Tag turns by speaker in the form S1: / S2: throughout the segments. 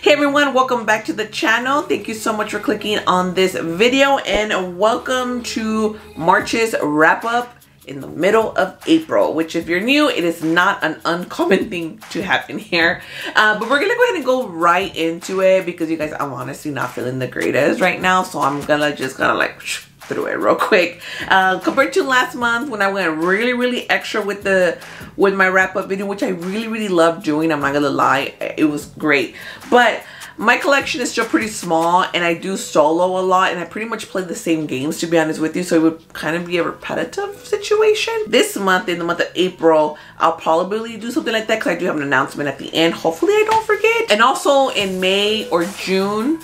S1: Hey everyone, welcome back to the channel. Thank you so much for clicking on this video and welcome to March's wrap up in the middle of April, which if you're new, it is not an uncommon thing to happen here. Uh, but we're gonna go ahead and go right into it because you guys, I'm honestly not feeling the greatest right now. So I'm gonna just kind of like through it real quick. Uh, compared to last month when I went really, really extra with the with my wrap up video, which I really, really love doing. I'm not gonna lie, it was great. But my collection is still pretty small and I do solo a lot and I pretty much play the same games to be honest with you so it would kind of be a repetitive situation. This month in the month of April I'll probably do something like that because I do have an announcement at the end. Hopefully I don't forget. And also in May or June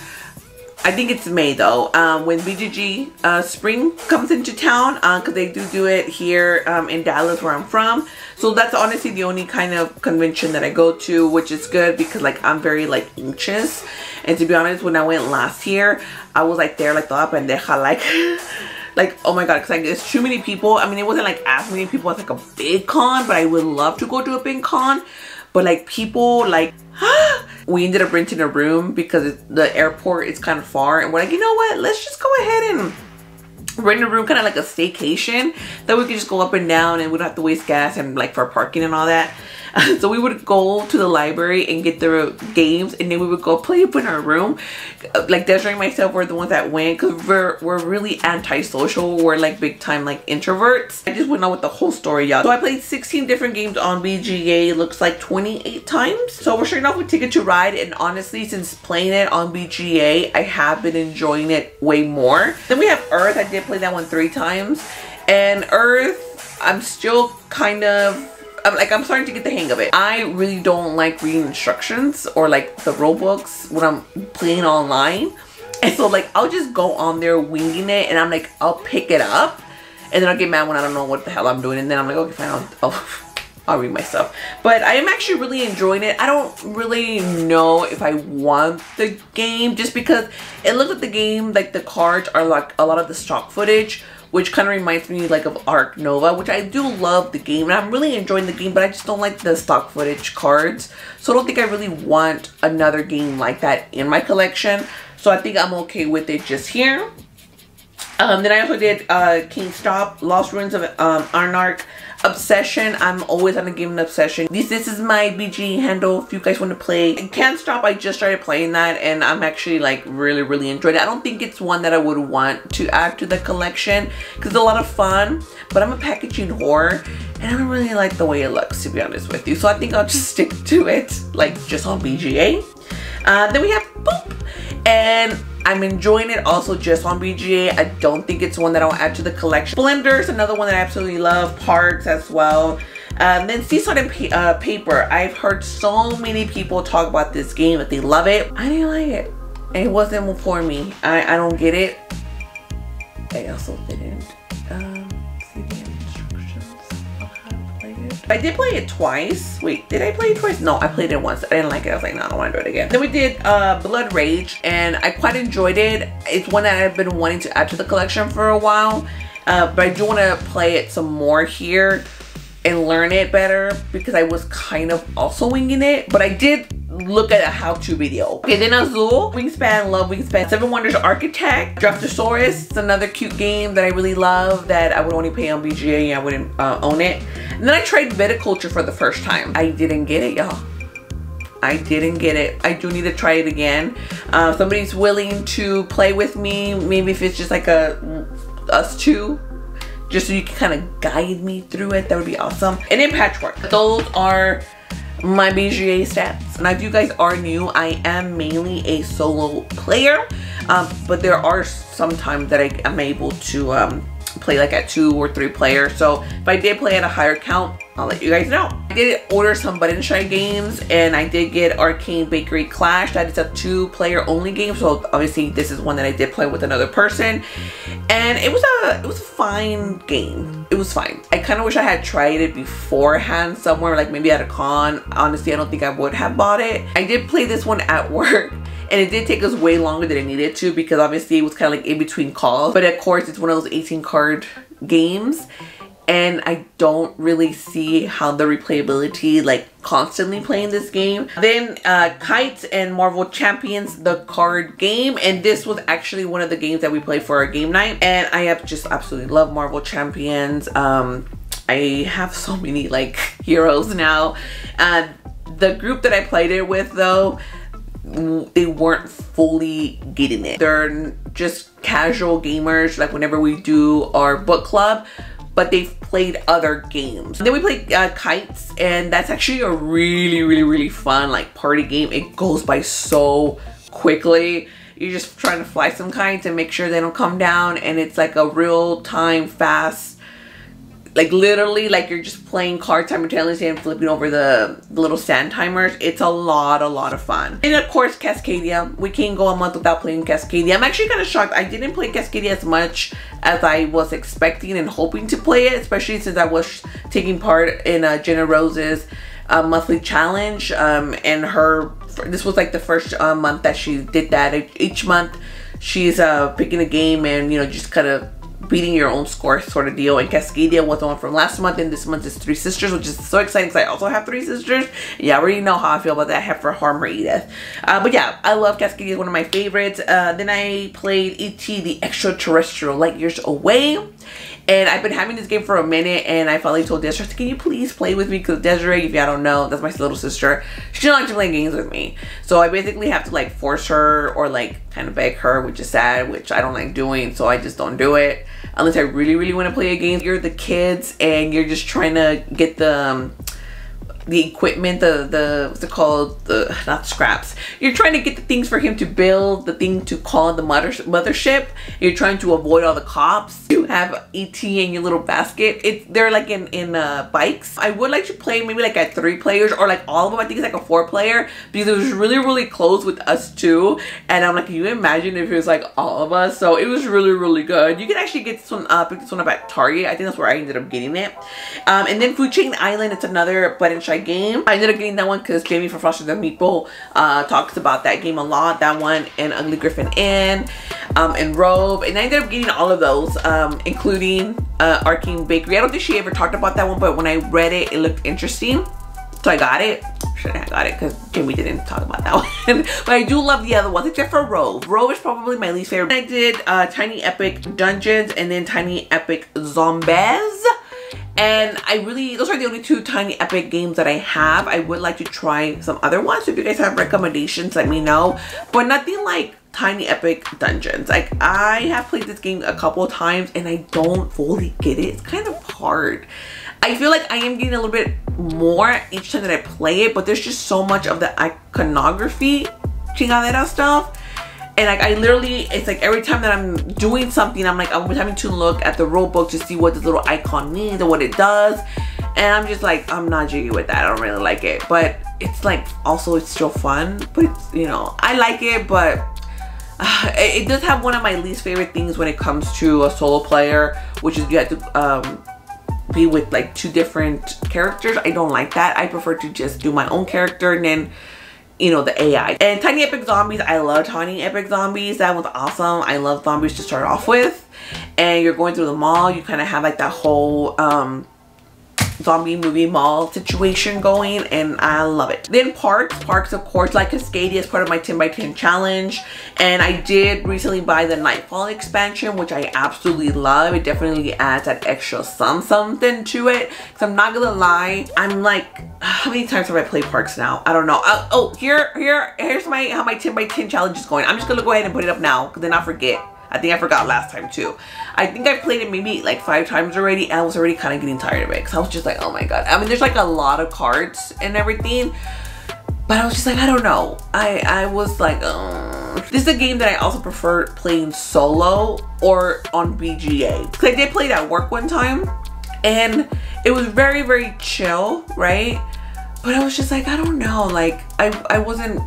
S1: I think it's May though, um, when BGG uh, Spring comes into town because uh, they do do it here um, in Dallas where I'm from. So that's honestly the only kind of convention that I go to, which is good because like I'm very like anxious. And to be honest, when I went last year, I was like there like toda pendeja like... like oh my god because like there's too many people i mean it wasn't like as many people as like a big con but i would love to go to a big con but like people like we ended up renting a room because the airport is kind of far and we're like you know what? Let's just go ahead and rent a room kind of like a staycation that we could just go up and down and we don't have to waste gas and like for parking and all that so we would go to the library and get the games and then we would go play up in our room. Like Desiree and myself were the ones that went because we're, we're really antisocial. We're like big time like introverts. I just went on with the whole story y'all. So I played 16 different games on BGA looks like 28 times. So we're starting off with Ticket to Ride and honestly since playing it on BGA I have been enjoying it way more. Then we have Earth. I did play that one three times. And Earth I'm still kind of I'm like I'm starting to get the hang of it. I really don't like reading instructions or like the rule books when I'm playing online. And so like I'll just go on there winging it and I'm like I'll pick it up and then I'll get mad when I don't know what the hell I'm doing and then I'm like okay fine I'll, I'll, I'll read myself. But I am actually really enjoying it. I don't really know if I want the game just because it looks like the game like the cards are like a lot of the stock footage which kind of reminds me like of Ark Nova, which I do love the game and I'm really enjoying the game, but I just don't like the stock footage cards. So I don't think I really want another game like that in my collection. So I think I'm okay with it just here. Um, then I also did uh, Can't Stop, Lost Ruins of um, Arnak, Obsession. I'm always on a game of Obsession. This, this is my BG handle if you guys want to play. Can't Stop, I just started playing that and I'm actually like really, really enjoyed it. I don't think it's one that I would want to add to the collection because it's a lot of fun, but I'm a packaging whore and I don't really like the way it looks to be honest with you. So I think I'll just stick to it like just on BGA. Uh, then we have Boop and I'm enjoying it also just on BGA. I don't think it's one that I'll add to the collection. Blenders, another one that I absolutely love. Parks as well. Um, then Sea Salt and pa uh, Paper. I've heard so many people talk about this game that they love it. I didn't like it. It wasn't for me. I, I don't get it. I also didn't. Um, I did play it twice. Wait, did I play it twice? No, I played it once. I didn't like it. I was like, no, I don't want to do it again. Then we did uh, Blood Rage and I quite enjoyed it. It's one that I've been wanting to add to the collection for a while. Uh, but I do want to play it some more here and learn it better because I was kind of also winging it. But I did look at a how-to video. Okay, then Azul, Wingspan, love Wingspan. Seven Wonders Architect, Draftosaurus, it's another cute game that I really love that I would only play on BGA, and I wouldn't uh, own it. And then I tried Viticulture for the first time. I didn't get it, y'all. I didn't get it. I do need to try it again. Uh, somebody's willing to play with me, maybe if it's just like a us two, just so you can kind of guide me through it, that would be awesome. And then Patchwork. Those are my BGA stats. Now if you guys are new, I am mainly a solo player, um, but there are some times that I am able to um, play like at two or three players. So if I did play at a higher count, I'll let you guys know. I did order some Button Shy games and I did get Arcane Bakery Clash. That is a two player only game. So obviously this is one that I did play with another person. And it was a it was a fine game. It was fine. I kind of wish I had tried it beforehand somewhere like maybe at a con. Honestly, I don't think I would have bought it. I did play this one at work and it did take us way longer than it needed to because obviously it was kind of like in between calls. But of course, it's one of those 18 card games and I don't really see how the replayability like constantly playing this game. Then uh, Kites and Marvel Champions, the card game. And this was actually one of the games that we played for our game night. And I have just absolutely love Marvel Champions. Um, I have so many like heroes now. Uh, the group that I played it with though, they weren't fully getting it. They're just casual gamers like whenever we do our book club but they've played other games. Then we played uh, Kites and that's actually a really, really, really fun like party game. It goes by so quickly. You're just trying to fly some kites and make sure they don't come down and it's like a real time fast like literally like you're just playing cards simultaneously and flipping over the, the, little sand timers. It's a lot a lot of fun. And of course cascadia. We can't go a month without playing cascadia. I'm actually kind of shocked. I didn't play cascadia as much as i was expecting and hoping to play it especially since i was taking part in uh, jenna rose's uh, monthly challenge um, and her this was like the first uh, month that she did that. Each month she's uh, picking a game and you know just kind of beating your own score sort of deal. And Cascadia was the one from last month, and this month is Three Sisters, which is so exciting because I also have three sisters. Yeah, I already know how I feel about that. I have for Harmer Edith. Uh, but yeah, I love Cascadia, one of my favorites. Uh, then I played E.T. the Extraterrestrial Light Years Away. And I've been having this game for a minute and I finally told Desiree, can you please play with me? Because Desiree, if y'all don't know, that's my little sister. She doesn't like to play games with me. So I basically have to like force her or like kind of beg her, which is sad, which I don't like doing. So I just don't do it unless I really, really want to play a game. You're the kids and you're just trying to get the... Um, the equipment, the, the, what's it called? The, not scraps. You're trying to get the things for him to build, the thing to call the mother, mothership. You're trying to avoid all the cops. You have ET in your little basket. It, they're like in, in uh, bikes. I would like to play maybe like at three players or like all of them. I think it's like a four player because it was really, really close with us two. And I'm like, can you imagine if it was like all of us? So it was really, really good. You can actually get this one up, pick this one up at Target. I think that's where I ended up getting it. Um, and then Food Chain Island, it's another button shy game. I ended up getting that one because Jamie from Frosted the Meatball uh, talks about that game a lot. That one and Ugly Griffin Inn um, and Rove. And I ended up getting all of those, um, including uh, Arcane Bakery. I don't think she ever talked about that one, but when I read it, it looked interesting. So I got it. Should have got it because Jamie didn't talk about that one. but I do love the other ones except for Rove. Rove is probably my least favorite. I did uh, Tiny Epic Dungeons and then Tiny Epic Zombies. And I really, those are the only two Tiny Epic games that I have. I would like to try some other ones. So if you guys have recommendations, let me know. But nothing like Tiny Epic Dungeons. Like, I have played this game a couple times and I don't fully get it. It's kind of hard. I feel like I am getting a little bit more each time that I play it, but there's just so much of the iconography chingadera stuff and like I literally it's like every time that I'm doing something I'm like I'm having to look at the rule book to see what this little icon means and what it does. And I'm just like I'm not jiggy with that. I don't really like it. But it's like also it's still fun. But it's you know I like it but uh, it, it, does have one of my least favorite things when it comes to a solo player which is you have to um, be with like two different characters. I don't like that. I prefer to just do my own character and then you know, the AI. And Tiny Epic Zombies, I love Tiny Epic Zombies. That was awesome. I love zombies to start off with. And you're going through the mall, you kind of have like that whole um, zombie movie mall situation going and I love it. Then parks, parks of course like Cascadia is part of my 10 by 10 challenge and I did recently buy the Nightfall expansion which I absolutely love. It definitely adds that extra some something to it because I'm not gonna lie I'm like how many times have I played parks now? I don't know. Uh, oh here here here's my how my 10 by 10 challenge is going. I'm just gonna go ahead and put it up now because then I forget. I think I forgot last time too. I think I played it maybe like five times already and I was already kind of getting tired of it because I was just like, oh my god. I mean, there's like a lot of cards and everything, but I was just like, I don't know. I, I was like, uh. this is a game that I also prefer playing solo or on BGA. Because I did play work one time and it was very, very chill, right? But I was just like, I don't know. Like, I, I wasn't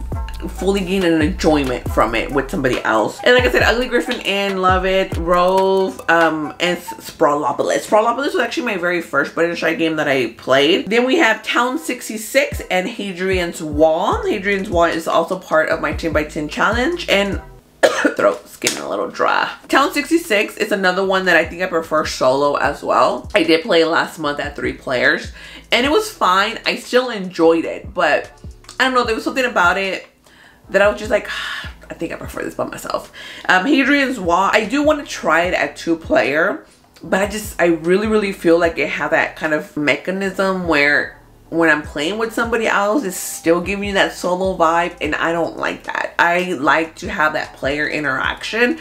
S1: fully gain an enjoyment from it with somebody else. And like I said, Ugly Griffin Inn Love It, Rove, um, and Sprawlopolis. Sprawlopolis was actually my very first Button Shy game that I played. Then we have Town 66 and Hadrian's Wall. Hadrian's Wall is also part of my 10 by 10 challenge. And throat's getting a little dry. Town 66 is another one that I think I prefer solo as well. I did play last month at three players and it was fine. I still enjoyed it, but I don't know, there was something about it that I was just like, I think I prefer this by myself. Um, Hadrian's Wall, I do want to try it at two player, but I just, I really, really feel like it had that kind of mechanism where when I'm playing with somebody else, it's still giving you that solo vibe, and I don't like that. I like to have that player interaction.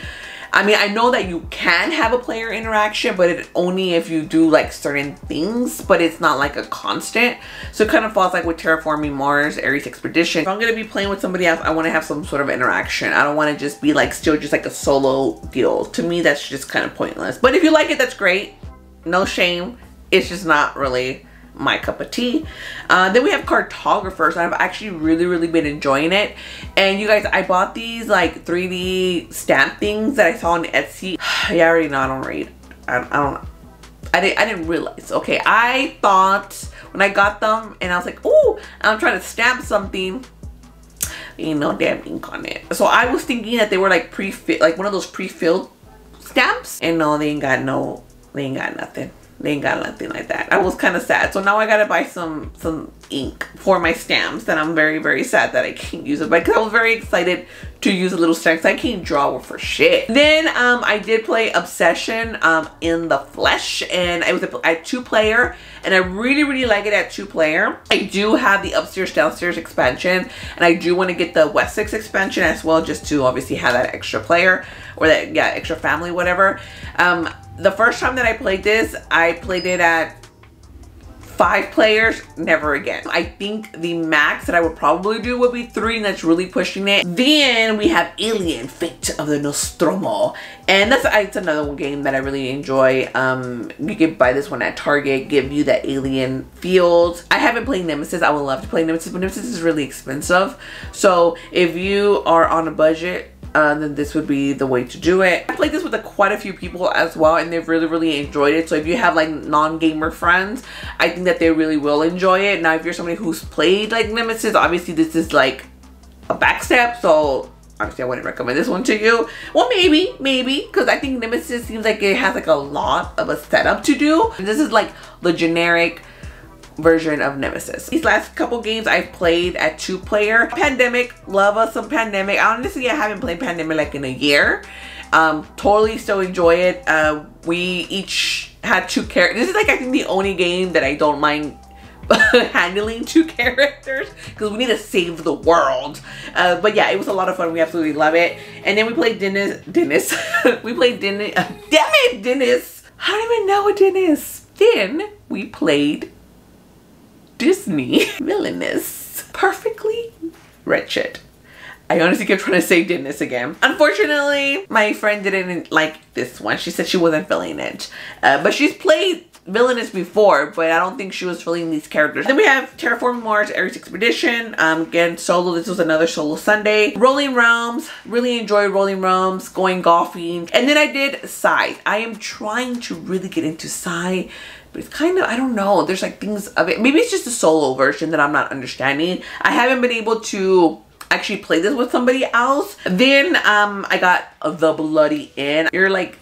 S1: I mean, I know that you can have a player interaction, but it only if you do like certain things, but it's not like a constant. So it kind of falls like with Terraforming Mars, Ares Expedition. If I'm going to be playing with somebody else, I want to have some sort of interaction. I don't want to just be like still just like a solo deal. To me, that's just kind of pointless. But if you like it, that's great. No shame. It's just not really my cup of tea. Uh, then we have cartographers. I've actually really, really been enjoying it. And you guys, I bought these like 3D stamp things that I saw on Etsy. yeah, I already know I don't read. I, I don't I didn't, I didn't realize. Okay, I thought when I got them and I was like, oh, I'm trying to stamp something. Ain't no damn ink on it. So I was thinking that they were like pre-fit, like one of those pre-filled stamps. And no, they ain't got no, they ain't got nothing they ain't got nothing like that. I was kind of sad. So now I gotta buy some some ink for my stamps and I'm very, very sad that I can't use it. But I was very excited to use a little stamp I can't draw for shit. Then um, I did play Obsession um, in the flesh and it was a, a two player and I really, really like it at two player. I do have the upstairs, downstairs expansion and I do want to get the Wessex expansion as well just to obviously have that extra player or that, yeah, extra family, whatever. Um, the first time that I played this, I played it at five players, never again. I think the max that I would probably do would be three and that's really pushing it. Then we have Alien Fate of the Nostromo. And that's it's another game that I really enjoy. Um, you can buy this one at Target, give you that alien feels. I haven't played Nemesis. I would love to play Nemesis, but Nemesis is really expensive. So if you are on a budget, uh, then this would be the way to do it. I played this with quite a few people as well and they've really, really enjoyed it. So if you have like non-gamer friends, I think that they really will enjoy it. Now, if you're somebody who's played like Nemesis, obviously this is like a backstep. So obviously I wouldn't recommend this one to you. Well, maybe, maybe, because I think Nemesis seems like it has like a lot of a setup to do. This is like the generic version of Nemesis. These last couple games I've played at two player. Pandemic, love us some Pandemic. Honestly, I haven't played Pandemic like in a year. Um, totally still enjoy it. Uh, we each had two characters. This is like I think the only game that I don't mind handling two characters because we need to save the world. Uh, but yeah, it was a lot of fun. We absolutely love it. And then we played Dennis. Dennis. we played Dennis. Uh, damn it, Dennis. I don't even know what Dennis. Then we played Disney villainous. Perfectly wretched. I honestly kept trying to say Dennis again. Unfortunately, my friend didn't like this one. She said she wasn't feeling it. Uh, but she's played villainous before, but I don't think she was feeling these characters. Then we have Terraform Mars, Ares Expedition. Um, again, solo. This was another solo Sunday. Rolling Realms. Really enjoyed Rolling Realms. Going golfing. And then I did Scythe. I am trying to really get into Scythe but it's kind of, I don't know, there's like things of it. Maybe it's just a solo version that I'm not understanding. I haven't been able to actually play this with somebody else. Then um, I got The Bloody Inn. You're like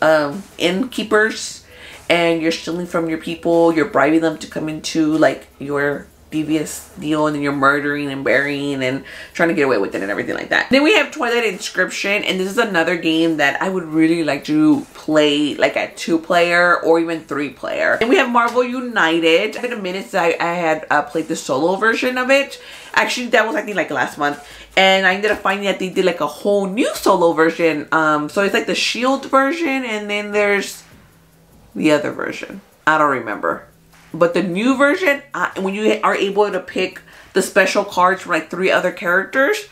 S1: um, innkeepers and you're stealing from your people. You're bribing them to come into like your devious deal and then you're murdering and burying and trying to get away with it and everything like that. Then we have Twilight Inscription and this is another game that I would really like to play like a two player or even three player. And we have Marvel United. It's been a minute since I, I had uh, played the solo version of it. Actually, that was I think like last month. And I ended up finding that they did like a whole new solo version. Um, so it's like the shield version and then there's the other version. I don't remember. But the new version, when you are able to pick the special cards from like three other characters,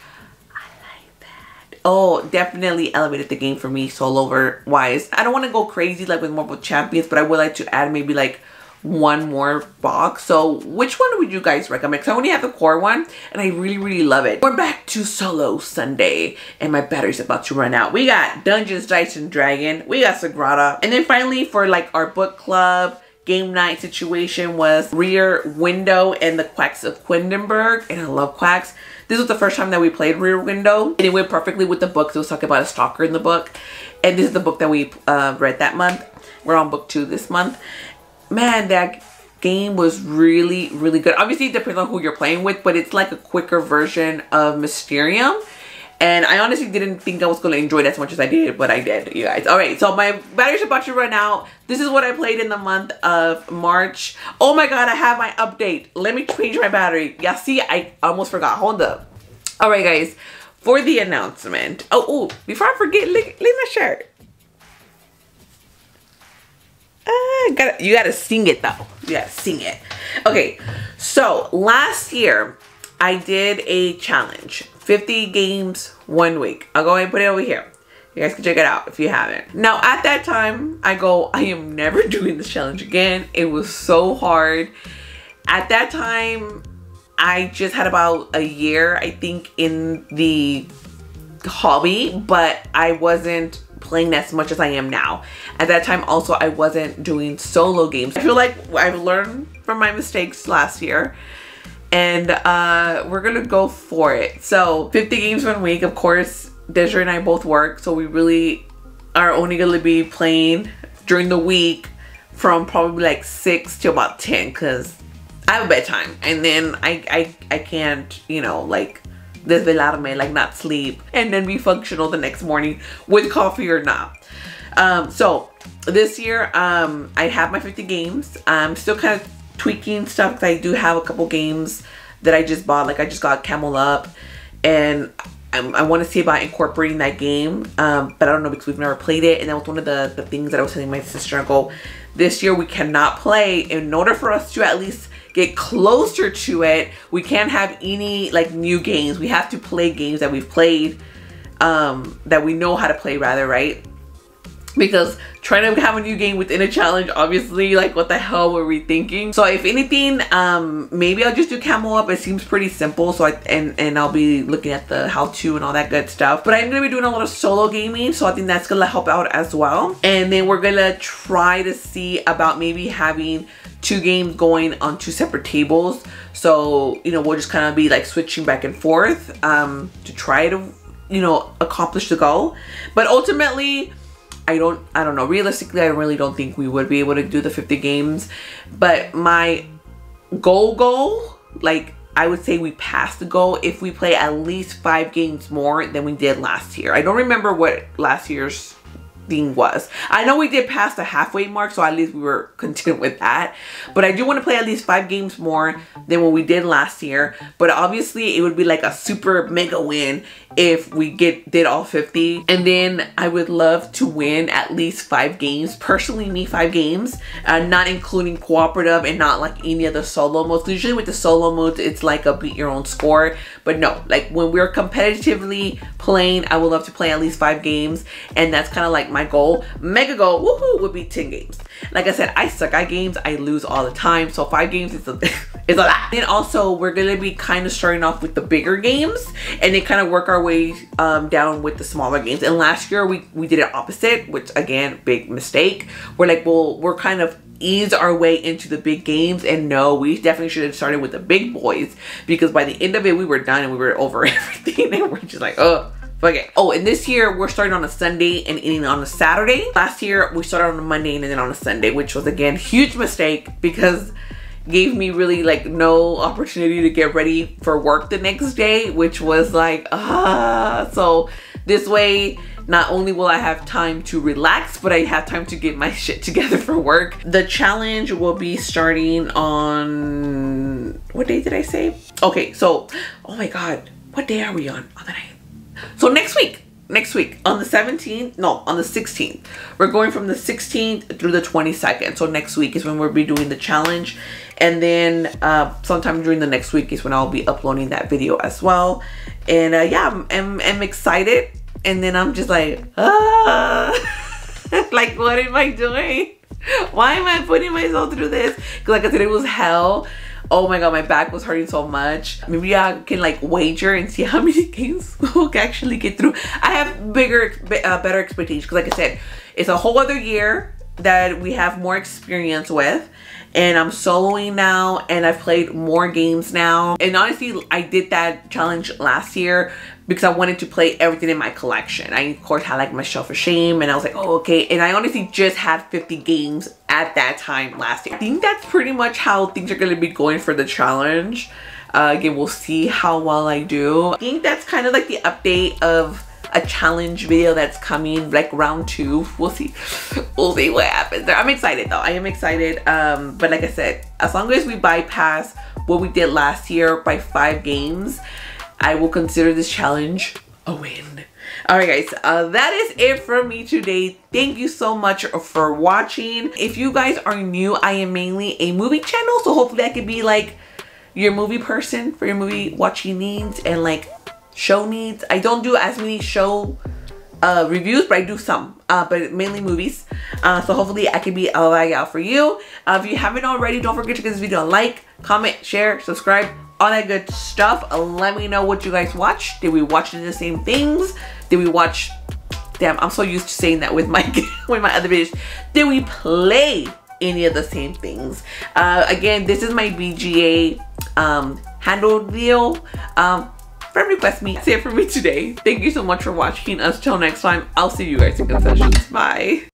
S1: I like that. Oh, definitely elevated the game for me solo wise. I don't want to go crazy like with Marvel Champions, but I would like to add maybe like one more box. So which one would you guys recommend? Because I only have the core one and I really, really love it. We're back to solo Sunday and my battery's about to run out. We got Dungeons, Dice and Danger. We got Sagrada. And then finally for like our book club, game night situation was Rear Window and the Quacks of Quedlinburg. And I love Quacks. This was the first time that we played Rear Window and it went perfectly with the book. It was talking about a stalker in the book. And this is the book that we uh, read that month. We're on book two this month. Man, that game was really, really good. Obviously, it depends on who you're playing with, but it's like a quicker version of Mysterium. And I honestly didn't think I was going to enjoy it as much as I did, but I did, you guys. All right, so my battery's about to run out. This is what I played in the month of March. Oh my God, I have my update. Let me change my battery. Yeah, see, I almost forgot. Hold up. All right, guys, for the announcement. Oh, oh before I forget, look, look at my shirt. Uh, gotta, you gotta sing it though. You gotta sing it. Okay, so last year I did a challenge 50 games one week. I'll go ahead and put it over here. You guys can check it out if you haven't. Now, at that time, I go, I am never doing this challenge again. It was so hard. At that time, I just had about a year, I think, in the hobby, but I wasn't playing as much as I am now. At that time, also, I wasn't doing solo games. I feel like I've learned from my mistakes last year and uh, we're gonna go for it. So 50 games one week, of course, Desiree and I both work, so we really are only gonna be playing during the week from probably like 6 to about 10 because I have a bedtime and then I, I, I can't, you know, like desvelarme, like not sleep and then be functional the next morning with coffee or not. Um, so this year, um, I have my 50 games. I'm still kind of tweaking stuff because I do have a couple games that I just bought. Like I just got Camel Up and I, I want to see about incorporating that game. Um, but I don't know because we've never played it. And that was one of the, the things that I was telling my sister. I go, this year we cannot play. In order for us to at least get closer to it, we can't have any like new games. We have to play games that we've played, um, that we know how to play rather, right? Because trying to have a new game within a challenge obviously like what the hell were we thinking? So if anything um maybe i'll just do camel up. It seems pretty simple so i and and i'll be looking at the how to and all that good stuff. But i'm gonna be doing a lot of solo gaming so i think that's gonna help out as well. And then we're gonna try to see about maybe having two games going on two separate tables. So you know we'll just kind of be like switching back and forth um to try to you know accomplish the goal. But ultimately I don't I don't know realistically I really don't think we would be able to do the 50 games but my goal goal like I would say we passed the goal if we play at least five games more than we did last year. I don't remember what last year's thing was. I know we did pass the halfway mark, so at least we were content with that. But I do want to play at least five games more than what we did last year. But obviously, it would be like a super mega win if we get did all 50 and then I would love to win at least five games personally me five games uh, not including cooperative and not like any of the solo modes usually with the solo modes it's like a beat your own score but no like when we're competitively playing I would love to play at least five games and that's kind of like my goal mega goal woohoo would be 10 games. Like I said I suck at games. I lose all the time. So five games is a, is a lot. And also we're gonna be kind of starting off with the bigger games and they kind of work our our way um, down with the smaller games. And last year we, we did it opposite, which again, big mistake. We're like, well, we're kind of ease our way into the big games and no we definitely should have started with the big boys because by the end of it we were done and we were over everything and we're just like oh Okay. Oh, and this year we're starting on a Sunday and ending on a Saturday. Last year we started on a Monday and then on a Sunday, which was again huge mistake because gave me really like no opportunity to get ready for work the next day, which was like, ah. So this way, not only will I have time to relax, but I have time to get my shit together for work. The challenge will be starting on, what day did I say? Okay, so, oh my God, what day are we on? On the So next week, next week on the 17th no on the 16th we're going from the 16th through the 22nd so next week is when we'll be doing the challenge. And then uh, sometime during the next week is when I'll be uploading that video as well. And uh, yeah I'm, I'm, I'm excited. And then I'm just like ah. Like what am I doing? Why am I putting myself through this? Because like I said it was hell oh my god my back was hurting so much maybe i can like wager and see how many games we'll actually get through i have bigger uh, better expectations because like i said it's a whole other year that we have more experience with and I'm soloing now and I've played more games now. And honestly, I did that challenge last year because I wanted to play everything in my collection. I of course had like my Shelf of Shame and I was like, oh, okay. And I honestly just had 50 games at that time last year. I think that's pretty much how things are going to be going for the challenge. Uh, again, we'll see how well I do. I think that's kind of like the update of a challenge video that's coming like round two we'll see we'll see what happens there i'm excited though i am excited um but like i said as long as we bypass what we did last year by five games i will consider this challenge a win. All right guys uh, that is it for me today. Thank you so much for watching. If you guys are new i am mainly a movie channel so hopefully i could be like your movie person for your movie watching needs and like show needs. I don't do as many show uh, reviews, but I do some, uh, but mainly movies. Uh, so hopefully I can be a light out for you. Uh, if you haven't already, don't forget to give this video a like, comment, share, subscribe, all that good stuff. Let me know what you guys watch. Did we watch the same things? Did we watch, damn, I'm so used to saying that with my, with my other videos. Did we play any of the same things? Uh, again, this is my BGA um, handle deal. Um, friend request me. That's it for me today. Thank you so much for watching us. Till next time, I'll see you guys in concessions. Bye.